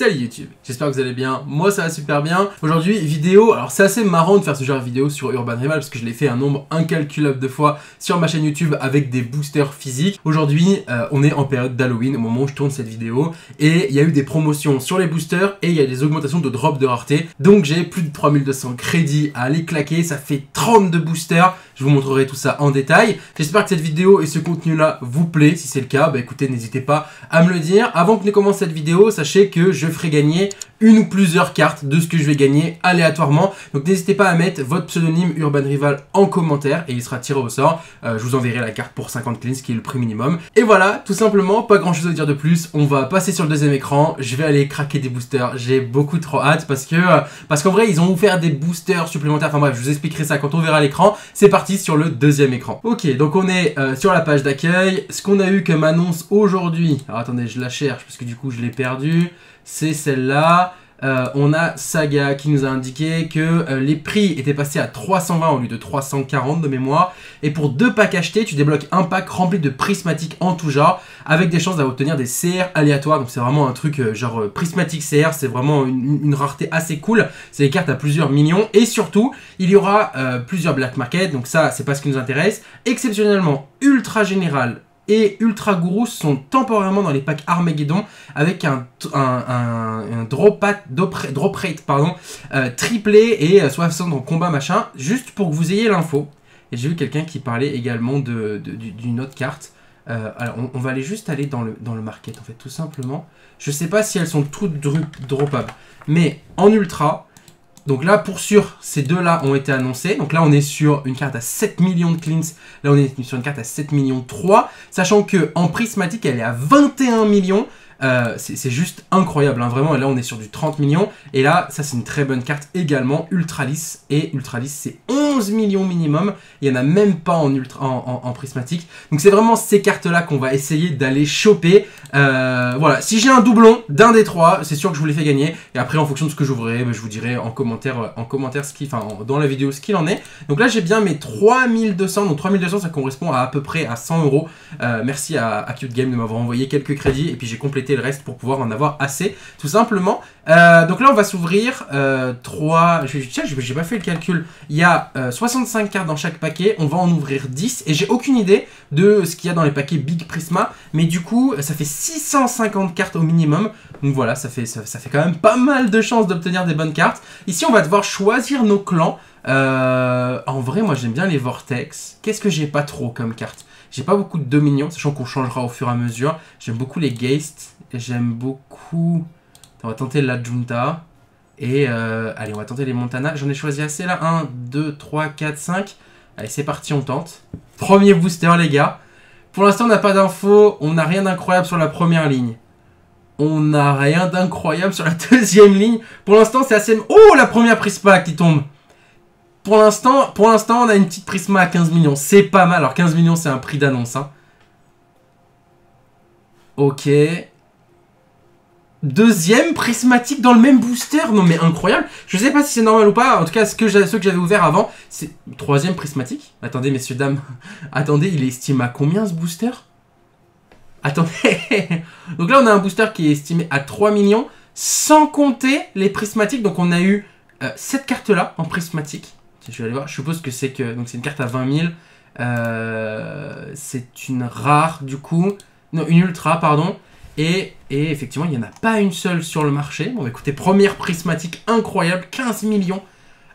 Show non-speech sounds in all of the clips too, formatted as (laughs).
Salut YouTube, j'espère que vous allez bien, moi ça va super bien. Aujourd'hui, vidéo, alors c'est assez marrant de faire ce genre de vidéo sur Urban Rival parce que je l'ai fait un nombre incalculable de fois sur ma chaîne YouTube avec des boosters physiques. Aujourd'hui, euh, on est en période d'Halloween au moment où je tourne cette vidéo et il y a eu des promotions sur les boosters et il y a des augmentations de drop de rareté. Donc j'ai plus de 3200 crédits à aller claquer, ça fait 32 boosters. Je vous montrerai tout ça en détail. J'espère que cette vidéo et ce contenu-là vous plaît. Si c'est le cas, bah écoutez, n'hésitez pas à me le dire. Avant que ne commence cette vidéo, sachez que je ferai gagner une ou plusieurs cartes de ce que je vais gagner aléatoirement. Donc n'hésitez pas à mettre votre pseudonyme Urban Rival en commentaire et il sera tiré au sort. Euh, je vous enverrai la carte pour 50 cleans, qui est le prix minimum. Et voilà, tout simplement, pas grand chose à dire de plus. On va passer sur le deuxième écran. Je vais aller craquer des boosters. J'ai beaucoup trop hâte parce que euh, parce qu'en vrai, ils ont offert des boosters supplémentaires. Enfin bref, je vous expliquerai ça quand on verra l'écran. C'est parti sur le deuxième écran. Ok, donc on est euh, sur la page d'accueil. Ce qu'on a eu comme annonce aujourd'hui. Alors attendez, je la cherche parce que du coup, je l'ai perdu. C'est celle-là. Euh, on a Saga qui nous a indiqué que euh, les prix étaient passés à 320 au lieu de 340 de mémoire. Et pour deux packs achetés, tu débloques un pack rempli de prismatiques en tout genre, avec des chances d'obtenir des CR aléatoires. Donc c'est vraiment un truc euh, genre prismatique CR, c'est vraiment une, rareté assez cool. C'est des cartes à plusieurs millions. Et surtout, il y aura plusieurs black market, donc ça c'est pas ce qui nous intéresse. Exceptionnellement, ultra général, et Ultra Guru sont temporairement dans les packs Armageddon avec un, drop, rate pardon, euh, triplé et 60 euh, en combat machin, juste pour que vous ayez l'info. Et j'ai vu quelqu'un qui parlait également d'une autre carte. Euh, alors on, va aller juste aller dans le, dans le market en fait tout simplement. Je sais pas si elles sont toutes droppables. Mais en ultra, donc là, pour sûr, ces deux-là ont été annoncés. Donc là, on est sur une carte à 7 millions de cleans. Là, on est sur une carte à 7 millions 3. Sachant que en prismatique, elle est à 21 millions. Euh, c'est juste incroyable, hein, vraiment. Et là, on est sur du 30 millions. Et là, ça, c'est une très bonne carte également. Ultralis. Et Ultralis, c'est 11 millions minimum. Il n'y en a même pas en, ultra, en, prismatique. Donc, c'est vraiment ces cartes-là qu'on va essayer d'aller choper. Euh, voilà. Si j'ai un doublon d'un des trois, c'est sûr que je vous les fais gagner. Et après, en fonction de ce que j'ouvrirai, ben, je vous dirai en commentaire, en commentaire ce qui, enfin, dans la vidéo ce qu'il en est. Donc là, j'ai bien mes 3200. Donc 3200, ça correspond à à peu près à 100 euros. Euh, merci à, à Cute Game de m'avoir envoyé quelques crédits. Et puis, j'ai complété le reste pour pouvoir en avoir assez, tout simplement. Euh, donc là, on va s'ouvrir euh, 3... Tiens, j'ai pas fait le calcul. Il y a 65 euh, cartes dans chaque paquet. On va en ouvrir 10. Et j'ai aucune idée de ce qu'il y a dans les paquets Big Prisma. Mais du coup, ça fait 650 cartes au minimum. Donc voilà, ça fait, ça, fait quand même pas mal de chances d'obtenir des bonnes cartes. Ici, on va devoir choisir nos clans. Euh, en vrai, moi j'aime bien les Vortex. Qu'est-ce que j'ai pas trop comme carte? J'ai pas beaucoup de Dominion, sachant qu'on changera au fur et à mesure. J'aime beaucoup les Geist. J'aime beaucoup... On va tenter la Junta. Et euh, allez, on va tenter les Montana. J'en ai choisi assez là. 1, 2, 3, 4, 5. Allez, c'est parti, on tente. Premier booster, les gars. Pour l'instant, on n'a pas d'infos. On n'a rien d'incroyable sur la première ligne. On n'a rien d'incroyable sur la (laughs) deuxième ligne. Pour l'instant, c'est assez... Oh, la première Prisma qui tombe. Pour l'instant, on a une petite Prisma à 15 millions. C'est pas mal. Alors, 15 millions, c'est un prix d'annonce. Hein. Ok. Deuxième prismatique dans le même booster. Non mais incroyable. Je sais pas si c'est normal ou pas. En tout cas, ce que ceux que j'avais ouvert avant, c'est troisième prismatique. Attendez, messieurs, dames. (laughs) Attendez, il est estimé à combien ce booster? Attendez. (laughs) Donc là, on a un booster qui est estimé à 3 millions. Sans compter les prismatiques. Donc on a eu euh, cette carte-là en prismatique. Je vais aller voir. Je suppose que c'est que... Donc c'est une carte à 20 000. Euh, c'est une rare du coup. Non, une ultra, pardon. Et, effectivement, il n'y en a pas une seule sur le marché. Bon, écoutez, première prismatique incroyable, 15 millions.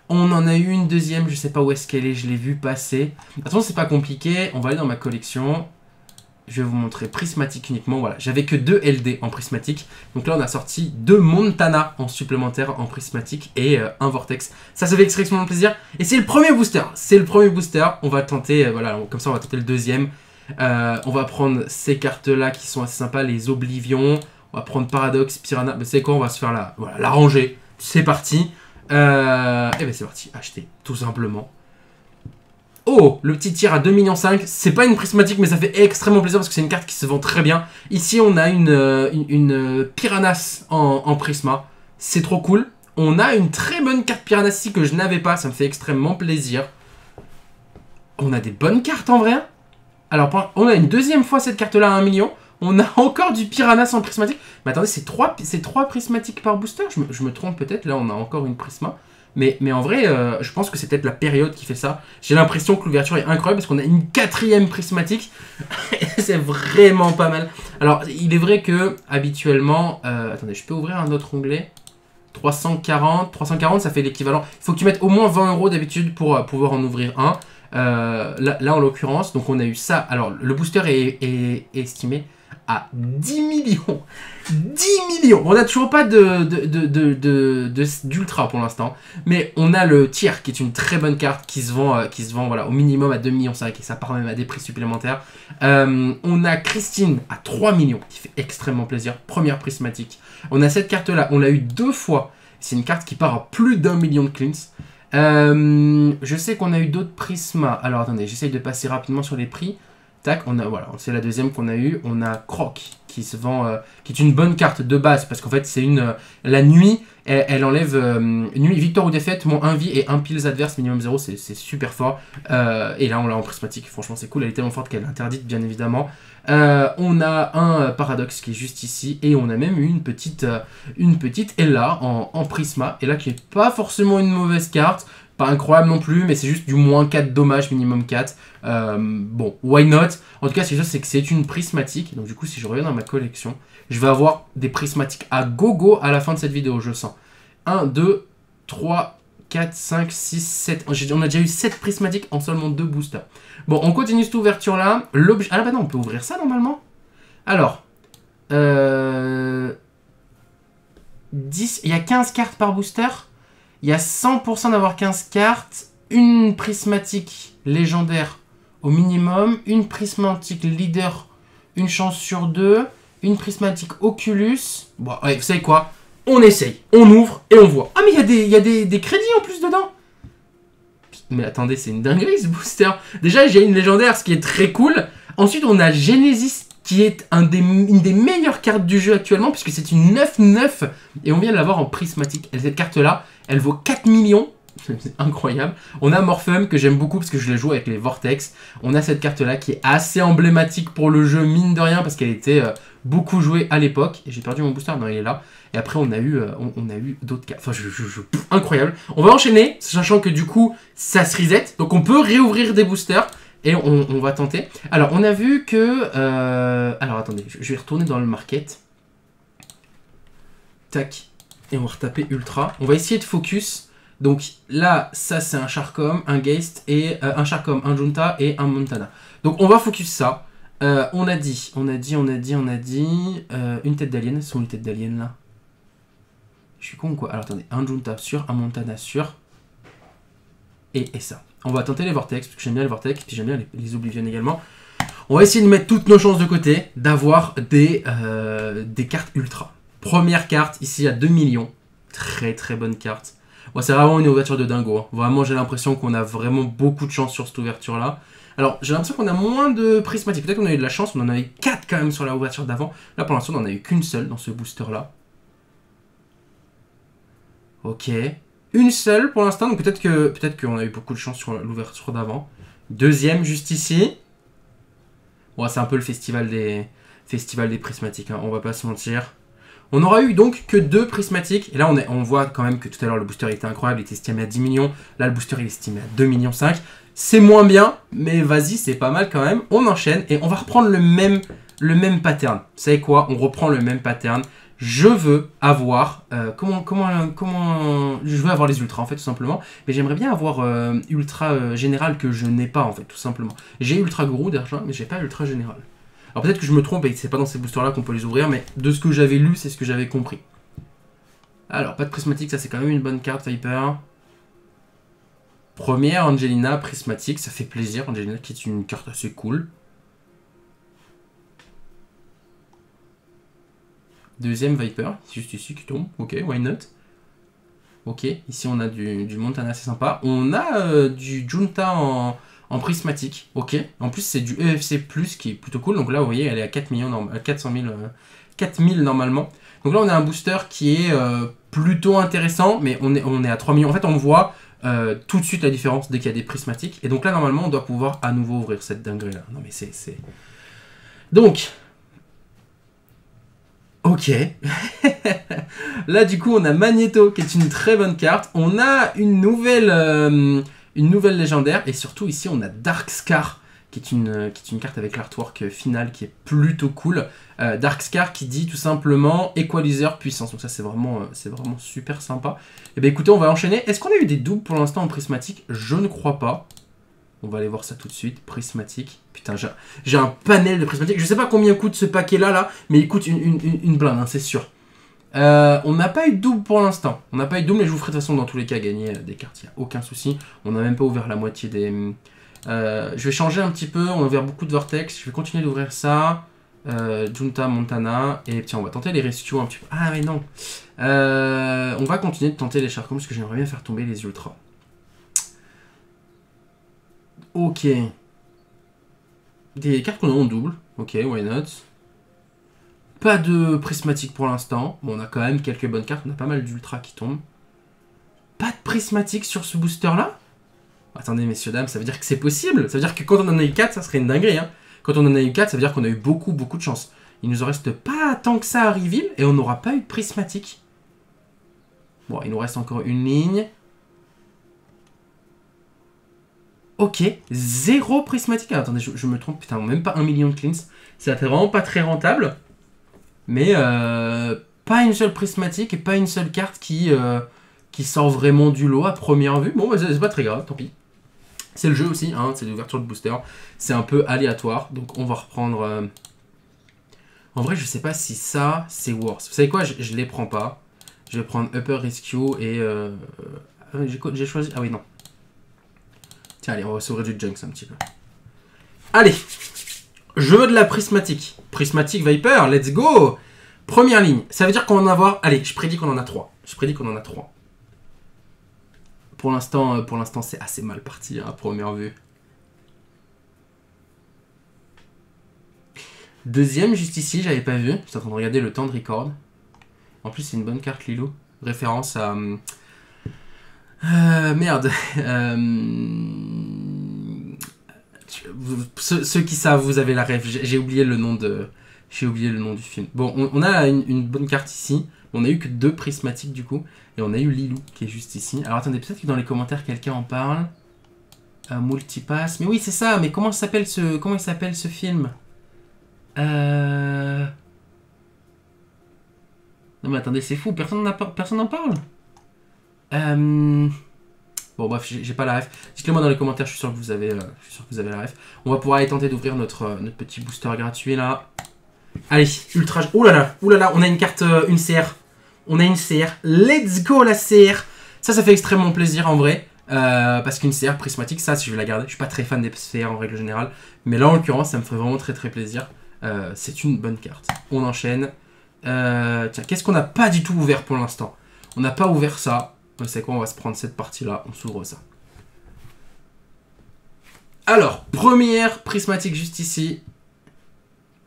On en a eu une deuxième, je sais pas où est-ce qu'elle est, je l'ai vu passer. Attention, c'est pas compliqué, on va aller dans ma collection. Je vais vous montrer prismatique uniquement, voilà. J'avais que deux LD en prismatique. Donc là, on a sorti deux Montana en supplémentaire en prismatique et euh, un Vortex. Ça, ça fait extrêmement plaisir. Et c'est le premier booster, c'est le premier booster. On va tenter, euh, voilà, comme ça, on va tenter le deuxième. Euh, on va prendre ces cartes-là qui sont assez sympas, les Oblivions. On va prendre Paradox, Piranha. Mais c'est quoi? On va se faire la, voilà, la rangée. C'est parti. Et ben c'est parti, acheter, tout simplement. Oh, le petit tir à 2,5 millions. C'est pas une prismatique, mais ça fait extrêmement plaisir parce que c'est une carte qui se vend très bien. Ici, on a une, euh, une, Piranhas en, en Prisma. C'est trop cool. On a une très bonne carte Piranhas ici que je n'avais pas. Ça me fait extrêmement plaisir. On a des bonnes cartes en vrai. Alors, on a une deuxième fois cette carte-là à 1 million. On a (laughs) encore du Piranha sans prismatique. Mais attendez, c'est 3, trois prismatiques par booster? Je me trompe peut-être. Là, on a encore une prisma. Mais, mais en vrai, euh, je pense que c'est peut-être la période qui fait ça. J'ai l'impression que l'ouverture est incroyable parce qu'on a une quatrième prismatique. (laughs) c'est vraiment pas mal. Alors, il est vrai que habituellement... Euh, attendez, je peux ouvrir un autre onglet? 340. 340, ça fait l'équivalent. Il faut que tu mettes au moins 20 euros d'habitude pour euh, pouvoir en ouvrir un. là, en l'occurrence, donc on a eu ça. Alors, le booster est estimé à 10 millions. 10 millions On n'a toujours pas de, d'ultra pour l'instant. Mais on a le tiers qui est une très bonne carte qui se vend, euh, qui se vend voilà, au minimum à 2 millions 5 et ça part même à des prix supplémentaires. Euh, on a Christine à 3 millions qui fait extrêmement plaisir. Première prismatique. On a cette carte là, on l'a eu deux fois. C'est une carte qui part à plus d'un million de cleans. Euh, je sais qu'on a eu d'autres prismas. Alors attendez, j'essaye de passer rapidement sur les prix on a voilà, c'est la deuxième qu'on a eu. On a Croc qui se vend, euh, qui est une bonne carte de base parce qu'en fait c'est une euh, la nuit, elle, enlève euh, nuit victoire ou défaite, moins 1 vie et un piles adverse minimum 0, c'est super fort. et là on l'a en prismatique, franchement c'est cool, elle est tellement forte qu'elle est interdite bien évidemment. On a un paradoxe qui est juste ici et on a même une petite une petite Ella en, en prisma et là qui est pas forcément une mauvaise carte pas incroyable non plus, mais c'est juste du moins 4 dommages, minimum 4. Euh, bon, why not? En tout cas, ce que c'est que c'est une prismatique. Donc du coup, si je reviens dans ma collection, je vais avoir des prismatiques à gogo à la fin de cette vidéo, je sens. 1, 2, 3, 4, 5, 6, 7. On a déjà eu 7 prismatiques en seulement 2 boosters. Bon, on continue cette ouverture-là. L'objet... Ah bah non, on peut ouvrir ça normalement. Alors, euh... 10... Il y a 15 cartes par booster il y a 100% d'avoir 15 cartes, une prismatique légendaire au minimum, une prismatique leader, une chance sur deux, une prismatique Oculus. Bon, ouais, vous savez quoi? On essaye, on ouvre et on voit. Ah, mais il y a, des crédits en plus dedans Mais attendez, c'est une dinguerie ce booster. Déjà, j'ai une légendaire, ce qui est très cool. Ensuite, on a Genesis qui est une des meilleures cartes du jeu actuellement, puisque c'est une 9-9, et on vient de l'avoir en prismatique. Et cette carte-là, elle vaut 4 millions, (laughs) c'est incroyable. On a Morphum que j'aime beaucoup parce que je l'ai joué avec les Vortex. On a cette carte là qui est assez emblématique pour le jeu, mine de rien, parce qu'elle était euh, beaucoup jouée à l'époque. Et j'ai perdu mon booster, non il est là. Et après on a eu, euh, on, a eu d'autres cartes. Enfin, incroyable. On va enchaîner, sachant que du coup ça se reset. Donc on peut réouvrir des boosters. Et on, va tenter. Alors, on a vu que... Euh, alors, attendez, je vais retourner dans le market. Tac. Et on va retaper Ultra. On va essayer de focus. Donc là, ça c'est un Charcom, un Geist, et euh, un Charcom, un Junta et un Montana. Donc on va focus ça. Euh, on a dit, on a dit, on a dit, on a dit... une tête d'alien. sont les têtes d'alien là? Je suis con quoi? Alors attendez, un Junta sur, un Montana sur. Et, ça. On va tenter les vortex, parce que j'aime bien les vortex, puis j'aime bien les, Oblivion également. On va essayer de mettre toutes nos chances de côté, d'avoir des, euh, cartes ultra. Première carte, ici à 2 millions. Très très bonne carte. c'est vraiment une ouverture de dingo. Hein. Vraiment, j'ai l'impression qu'on a vraiment beaucoup de chance sur cette ouverture-là. Alors, j'ai l'impression qu'on a moins de prismatiques. Peut-être qu'on a eu de la chance, on en avait 4 quand même sur la ouverture d'avant. Là, pour l'instant, on n'en a eu qu'une seule dans ce booster-là. Ok. Une seule pour l'instant, donc peut-être que peut-être qu'on a eu beaucoup de chance sur l'ouverture d'avant. Deuxième juste ici. Bon, c'est un peu le festival des festival des prismatiques, hein, on va pas se mentir. On aura eu donc que deux prismatiques. Et là, on, est, on voit quand même que tout à l'heure, le booster était incroyable. Il était estimé à 10 millions. Là, le booster est estimé à 2 millions 5. C'est moins bien, mais vas-y, c'est pas mal quand même. On enchaîne et on va reprendre le même, le même pattern. Vous savez quoi? On reprend le même pattern. Je veux avoir euh, comment comment comment je veux avoir les ultras en fait tout simplement. Mais j'aimerais bien avoir euh, ultra euh, général que je n'ai pas en fait tout simplement. J'ai ultra gros déjà mais j'ai pas ultra général. Alors peut-être que je me trompe et que c'est pas dans ces boosters là qu'on peut les ouvrir mais de ce que j'avais lu c'est ce que j'avais compris. Alors pas de prismatique ça c'est quand même une bonne carte Viper première Angelina prismatique ça fait plaisir Angelina qui est une carte assez cool Deuxième Viper, juste ici qui tombe. Ok, why not? Ok, ici on a du, Montana, c'est sympa. On a euh, du Junta en, prismatique. Ok, en plus c'est du EFC+, qui est plutôt cool. Donc là, vous voyez, elle est à 4 millions, 400 000, 4000 normalement. Donc là, on a un booster qui est euh, plutôt intéressant, mais on est, on est à 3 millions. En fait, on voit euh, tout de suite la différence dès qu'il y a des prismatiques. Et donc là, normalement, on doit pouvoir à nouveau ouvrir cette dinguerie-là. Non mais c'est... Donc, Ok. (laughs) Là, du coup, on a Magneto, qui est une très bonne carte. On a une nouvelle, euh, une nouvelle légendaire. Et surtout, ici, on a Dark Scar, qui est une, carte avec l'artwork final qui est plutôt cool. Euh, Dark Scar qui dit tout simplement Equalizer puissance. Donc ça, c'est vraiment, euh, vraiment super sympa. Et eh bien écoutez, on va enchaîner. Est-ce qu'on a eu des doubles pour l'instant en prismatique? Je ne crois pas. On va aller voir ça tout de suite. Prismatique. Putain, j'ai un panel de prismatique. Je sais pas combien coûte ce paquet-là, là, mais il coûte une, une, blinde, hein, c'est sûr. Euh, on n'a pas eu de double pour l'instant. On n'a pas eu de double, mais je vous ferai de toute façon dans tous les cas gagner euh, des cartes. Il n'y a aucun souci. On n'a même pas ouvert la moitié des... Euh, je vais changer un petit peu. On a ouvert beaucoup de vortex. Je vais continuer d'ouvrir ça. Junta, Montana. Et tiens, on va tenter les rescues un petit peu. Ah mais non. on va continuer de tenter les Charcoms parce que j'aimerais bien faire tomber les ultras. Ok. Des cartes qu'on a en double. Ok, why not? Pas de prismatique pour l'instant. Bon, on a quand même quelques bonnes cartes. On a pas mal d'ultra qui tombent. Pas de prismatique sur ce booster-là? Attendez, messieurs, dames, ça veut dire que c'est possible. Ça veut dire que quand on en a eu 4, ça serait une dinguerie. Hein. Quand on en a eu 4, ça veut dire qu'on a eu beaucoup, beaucoup de chance. Il nous en reste pas tant que ça à Reveal et on n'aura pas eu de prismatique. Bon, il nous reste encore une ligne. Ok, zéro prismatique. Ah, attendez, je, me trompe, putain, même pas un million de cleans. C'est vraiment pas très rentable. Mais euh, pas une seule prismatique et pas une seule carte qui, euh, qui sort vraiment du lot à première vue. Bon, c'est pas très grave, tant pis. C'est le jeu aussi, hein, c'est l'ouverture de booster. C'est un peu aléatoire, donc on va reprendre... Euh, en vrai, je sais pas si ça, c'est worse. Vous savez quoi, je, je les prends pas. Je vais prendre Upper Rescue et... J'ai choisi... Ah oui, non. Tiens, allez, on va s'ouvrir du Junks un petit peu. Allez Je veux de la prismatique. Prismatique Viper, let's go Première ligne. Ça veut dire qu'on va en avoir... Allez, je prédis qu'on en a trois. Je prédis qu'on en a trois. Pour l'instant, euh, pour l'instant, c'est assez mal parti, hein, à première vue. Deuxième, juste ici, j'avais pas vu. J'étais en train de regarder le temps de record. En plus, c'est une bonne carte Lilo. Référence à... Hum, euh, merde. (laughs) Euh, ceux, qui savent, vous avez la rêve. J'ai oublié le nom de. J'ai oublié le nom du film. Bon, on, a une, bonne carte ici. On a eu que deux prismatiques du coup. Et on a eu Lilou qui est juste ici. Alors attendez, peut-être que dans les commentaires quelqu'un en parle. Euh, multipass. Mais oui, c'est ça. Mais comment s'appelle ce il s'appelle ce film? Euh... Non mais attendez, c'est fou. Personne n'en parle. Euh... Bon bref, j'ai pas la ref. Dites-le moi dans les commentaires, je suis sûr que vous avez, euh, je suis sûr que vous avez la ref. On va pouvoir aller tenter d'ouvrir notre, euh, notre petit booster gratuit là. Allez, ultra... Ouh là là, on a une carte, euh, une CR. On a une CR. Let's go la CR Ça, ça fait extrêmement plaisir en vrai. parce qu'une CR prismatique, ça, si je vais la garder, je suis pas très fan des CR en règle générale. Mais là, en l'occurrence, ça me ferait vraiment très très plaisir. C'est une bonne carte. On enchaîne. tiens, qu'est-ce qu'on n'a pas du tout ouvert pour l'instant? On n'a pas ouvert ça. C'est quoi On va se prendre cette partie-là. On s'ouvre ça. Alors, première prismatique juste ici.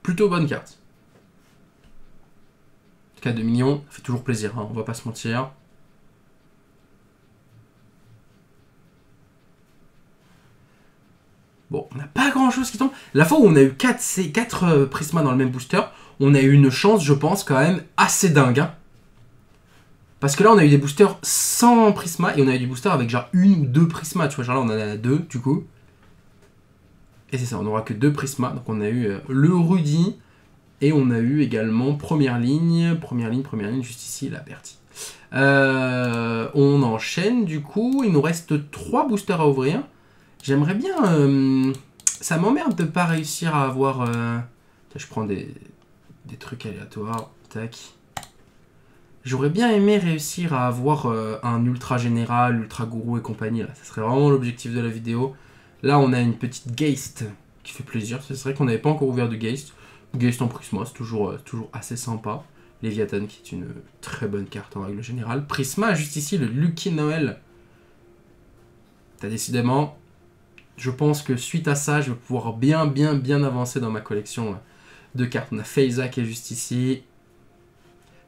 Plutôt bonne carte. Cas de millions, ça fait toujours plaisir, hein, on va pas se mentir. Bon, on n'a pas grand chose qui tombe. La fois où on a eu 4, 4 euh, prismas dans le même booster, on a eu une chance, je pense, quand même assez dingue. Hein. Parce que là, on a eu des boosters sans prisma et on a eu des boosters avec genre une ou deux prismas. Tu vois, genre là, on en a deux du coup. Et c'est ça, on n'aura que deux prismas. Donc on a eu euh, le Rudy et on a eu également première ligne, première ligne, première ligne, juste ici, la Bertie. Euh, on enchaîne du coup, il nous reste trois boosters à ouvrir. J'aimerais bien... Euh, ça m'emmerde de pas réussir à avoir... je prends des, des trucs aléatoires. Tac. J'aurais bien aimé réussir à avoir un ultra général, ultra gourou et compagnie. Là. Ça serait vraiment l'objectif de la vidéo. Là, on a une petite Geist qui fait plaisir. C'est vrai qu'on n'avait pas encore ouvert de Geist. Geist en Prisma, c'est toujours, euh, toujours assez sympa. Leviathan qui est une très bonne carte en règle générale. Prisma, juste ici, le Lucky Noël. T'as décidément, je pense que suite à ça, je vais pouvoir bien, bien, bien avancer dans ma collection de cartes. On a Feiza qui est juste ici.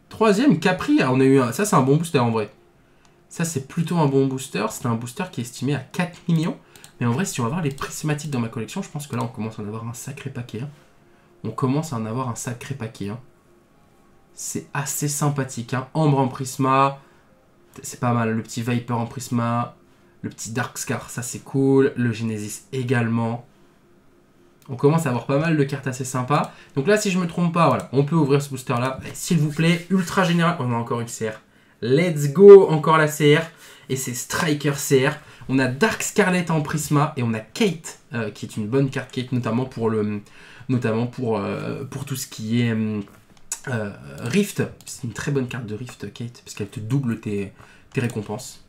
Troisième, Capri. Ah, on a eu un... Ça, c'est un bon booster en vrai. Ça, c'est plutôt un bon booster. C'est un booster qui est estimé à 4 millions. Mais en vrai, si on va voir les prismatiques dans ma collection, je pense que là, on commence à en avoir un sacré paquet. Hein. On commence à en avoir un sacré paquet. Hein. C'est assez sympathique. Hein. Ambre en Prisma, c'est pas mal. Le petit Viper en Prisma, le petit Dark Scar, ça c'est cool. Le Genesis également. On commence à avoir pas mal de cartes assez sympas. Donc là, si je me trompe pas, voilà, on peut ouvrir ce booster-là. S'il vous plaît, ultra général. On a encore une CR. Let's go, encore la CR. Et c'est Striker CR. On a Dark Scarlet en Prisma et on a Kate, euh, qui est une bonne carte Kate, notamment pour, le, notamment pour, euh, tout ce qui est euh, Rift. C'est une très bonne carte de Rift, Kate, parce qu'elle te double tes, récompenses.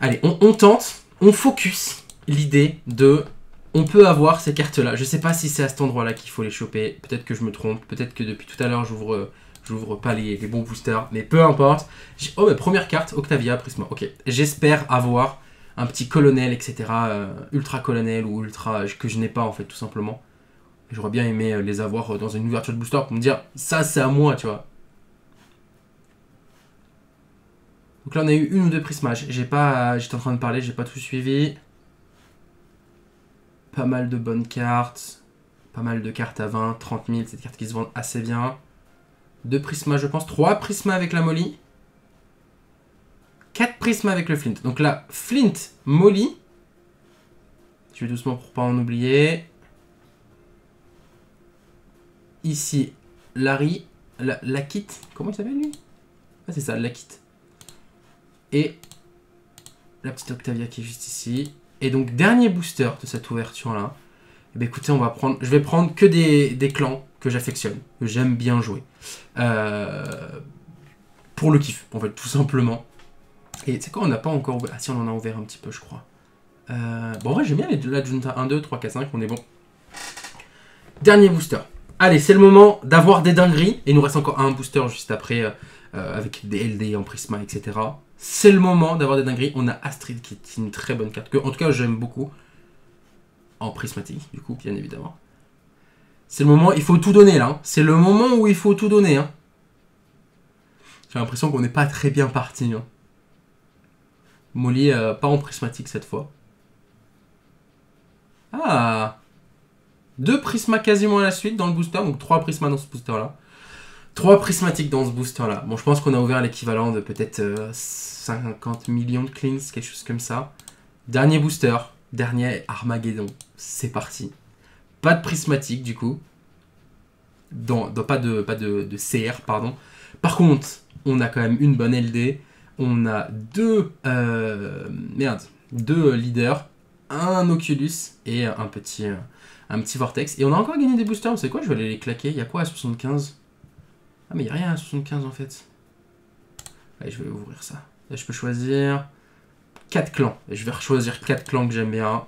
Allez, on, tente, on focus l'idée de on peut avoir ces cartes-là. Je sais pas si c'est à cet endroit-là qu'il faut les choper. Peut-être que je me trompe. Peut-être que depuis tout à l'heure, j'ouvre j'ouvre pas les, bons boosters. Mais peu importe. Oh, mais première carte, Octavia, Prisma. Ok. J'espère avoir un petit colonel, etc. Euh, ultra colonel ou ultra... que je n'ai pas, en fait, tout simplement. J'aurais bien aimé euh, les avoir euh, dans une ouverture de booster pour me dire, ça, c'est à moi, tu vois. Donc là, on a eu une ou deux prismages. J'ai pas... J'étais en train de parler, j'ai pas tout suivi. Pas mal de bonnes cartes. Pas mal de cartes à 20, 30 000. C'est des cartes qui se vendent assez bien. Deux prismas, je pense. Trois prismas avec la Molly. Quatre prismas avec le Flint. Donc là, Flint, Molly. Je vais doucement pour pas en oublier. Ici, Larry. La, la Kit. Comment il s'appelle lui? Ah, c'est ça, la Kit. Et la petite Octavia qui est juste ici. Et donc, dernier booster de cette ouverture-là. Eh bien, écoutez, on va prendre... Je vais prendre que des, clans que j'affectionne, que j'aime bien jouer. Euh, pour le kiff, en fait, tout simplement. Et sais quoi, on n'a pas encore ouvert... Ah si, on en a ouvert un petit peu, je crois. Euh, bon, en vrai, j'aime bien les, la Junta 1, 2, 3, 4, 5, on est bon. Dernier booster. Allez, c'est le moment d'avoir des dingueries. Et il nous reste encore un booster juste après, euh, avec des LD en Prisma, etc c'est le moment d'avoir des dingueries. On a Astrid qui est une très bonne carte, que en tout cas j'aime beaucoup. En prismatique, du coup, bien évidemment. C'est le moment, il faut tout donner là. Hein. C'est le moment où il faut tout donner. Hein. J'ai l'impression qu'on n'est pas très bien parti. Hein. Molly, euh, pas en prismatique cette fois. Ah Deux prismas quasiment à la suite dans le booster, donc trois prismas dans ce booster là. Trois prismatiques dans ce booster là. Bon, je pense qu'on a ouvert l'équivalent de peut-être 50 euh, millions de cleans, quelque chose comme ça. Dernier booster, dernier Armageddon. C'est parti. Pas de prismatique du coup. Pas de, pas de, CR, pardon. Par contre, on a quand même une bonne LD. On a deux. Euh, merde. Deux leaders. Un Oculus et un petit, un petit Vortex. Et on a encore gagné des boosters. Savez quoi Je vais aller les claquer. Il y a quoi à 75 ah, mais il a rien à 75 en fait. Allez, je vais ouvrir ça. Je peux choisir 4 clans. Je vais choisir 4 clans que j'aime bien.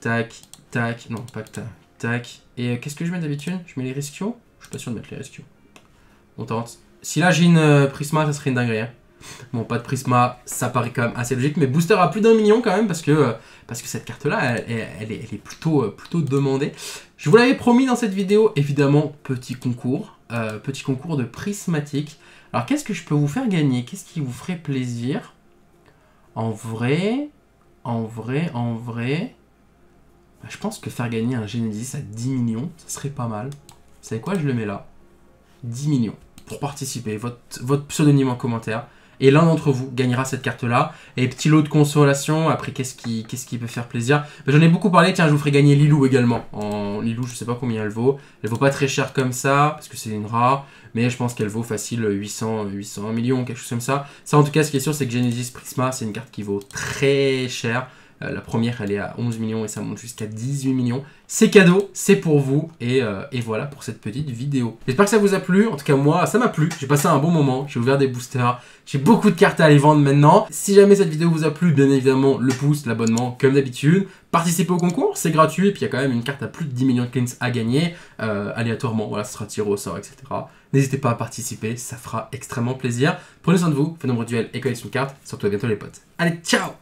Tac, tac. Non, pas que tac. Tac. Et euh, qu'est-ce que je mets d'habitude? Je mets les rescues? Je suis pas sûr de mettre les rescues. On tente. Si là j'ai une euh, Prisma, ça serait une dinguerie. Hein. Bon, pas de Prisma, ça paraît quand même assez logique. Mais Booster a plus d'un million quand même parce que, euh, cette carte-là, elle, est, elle, est, plutôt, plutôt demandée. Je vous l'avais promis dans cette vidéo, évidemment, petit concours. Euh, petit concours de prismatique. Alors qu'est-ce que je peux vous faire gagner? Qu'est-ce qui vous ferait plaisir? En vrai, en vrai, en vrai... Bah, je pense que faire gagner un Genesis à 10 millions, ça serait pas mal. Vous savez quoi? Je le mets là. 10 millions. Pour participer, votre pseudonyme en commentaire et l'un d'entre vous gagnera cette carte-là. Et petit lot de consolation, après qu'est-ce qui, peut faire plaisir? J'en ai beaucoup parlé, tiens je vous ferai gagner Lilou également. En Lilou je sais pas combien elle vaut, elle vaut pas très cher comme ça, parce que c'est une rare, mais je pense qu'elle vaut facile 800, 800 millions, quelque chose comme ça. Ça en tout cas ce qui est sûr c'est que Genesis Prisma c'est une carte qui vaut très cher. Euh, la première, elle est à 11 millions et ça monte jusqu'à 18 millions. C'est cadeau, c'est pour vous. Euh, et, voilà pour cette petite vidéo. J'espère que ça vous a plu. En tout cas, moi, ça m'a plu. J'ai passé un bon moment. J'ai ouvert des boosters. J'ai beaucoup de cartes à aller vendre maintenant. Si jamais cette vidéo vous a plu, bien évidemment, le pouce, l'abonnement, comme d'habitude. Participez au concours, c'est gratuit. Et puis, il y a quand même une carte à plus de 10 millions de cleans à gagner, euh, aléatoirement. Voilà, ce sera tiré au sort, etc. N'hésitez pas à participer, ça fera extrêmement plaisir. Prenez soin de vous, faites nombre duel et collection de cartes. Surtout à bientôt les potes. Allez, ciao